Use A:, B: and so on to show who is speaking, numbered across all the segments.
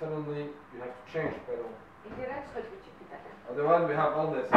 A: suddenly you have to change pedal. Otherwise we have all this.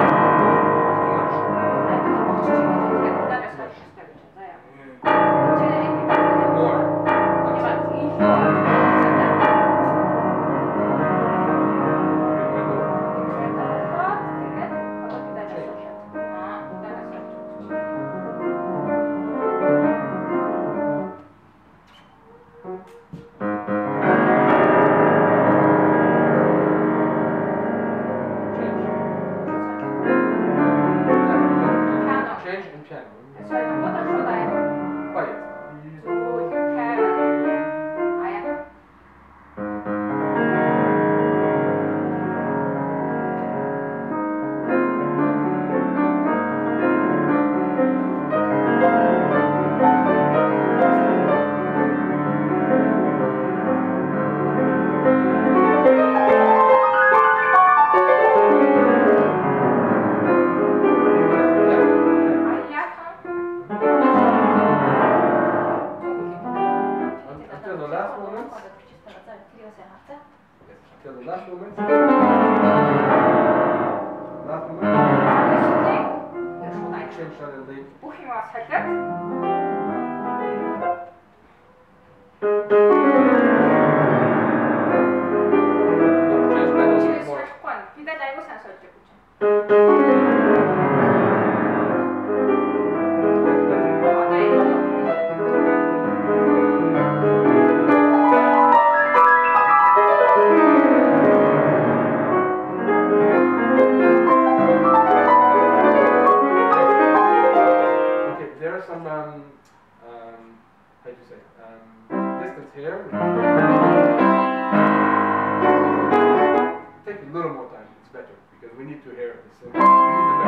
A: take a little more time, it's better, because we need to hear this.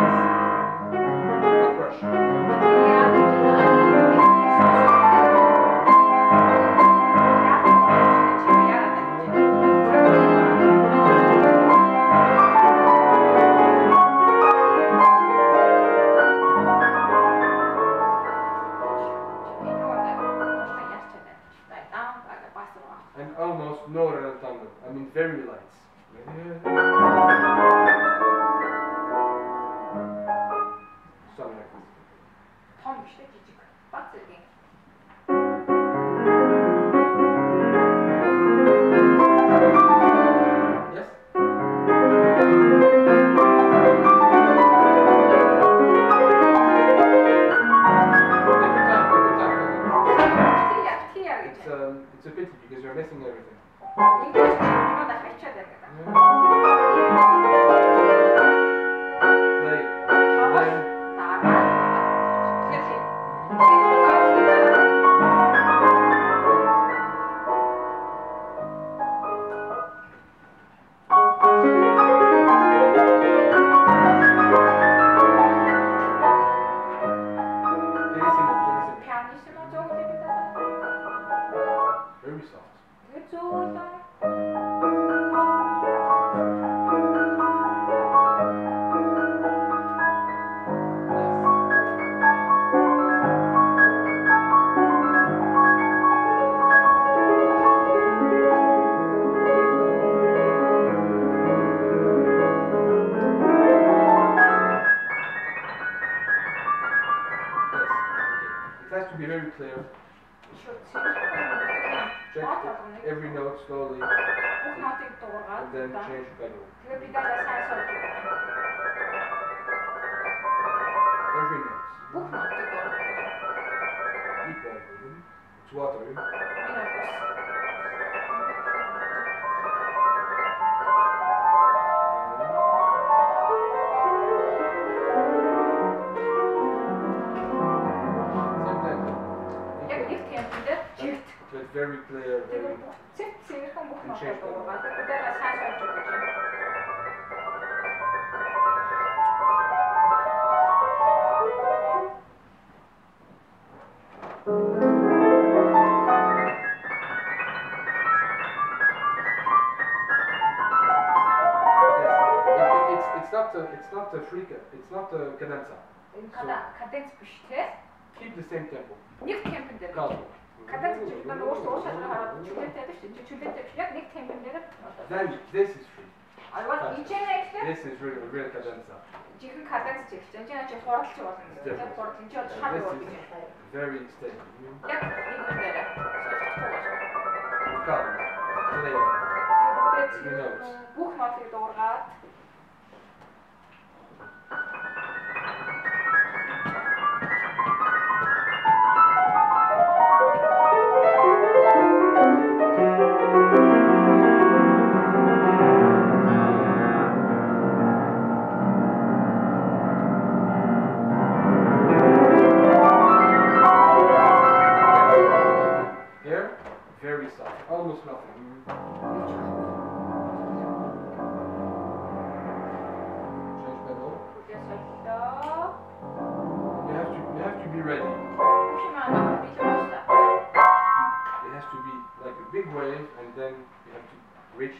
A: because you're missing everything. class to be very clear. Check every note slowly. And then change pedal. Every note. Equal. It's water.
B: część połowa. Teraz Hasia
A: jeszcze poczeka. It's not a, it's not a freak, it's not a cadenza.
B: Kada, so, kadenz.
A: Keep the same tempo.
B: Nicht kämpfen.
A: Calm.
B: Гадаад хүмүүс маань өөрөө уушаад хараад чөлөөтэй байдаг шүү. Чөлөөтэй яг нэг тийм юм дээр
A: Then this is true.
B: I want each and every
A: This is really real cadenza.
B: Жихэн каденц чиг. Энд яаж хуралч болно. Тэгээд хурал энэ бол шал
A: болно
B: гэж байна.
A: Very stable.
B: Яг нэг юм дээр.
A: Go.
B: Бүх нотыг дуургаад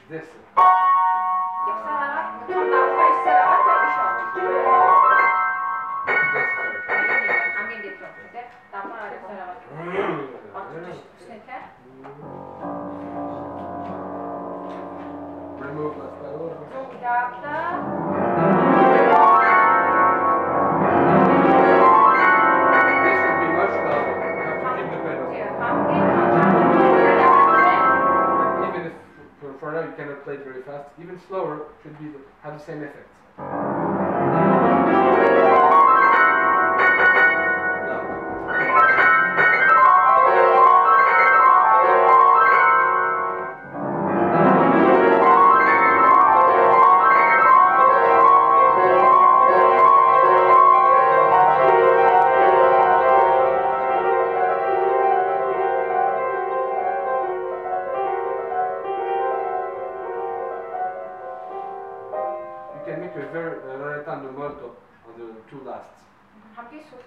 A: this. Slower should be the, have the same effect. you can make a very uh, rectangle mold on the two lasts.
B: 함께 쏠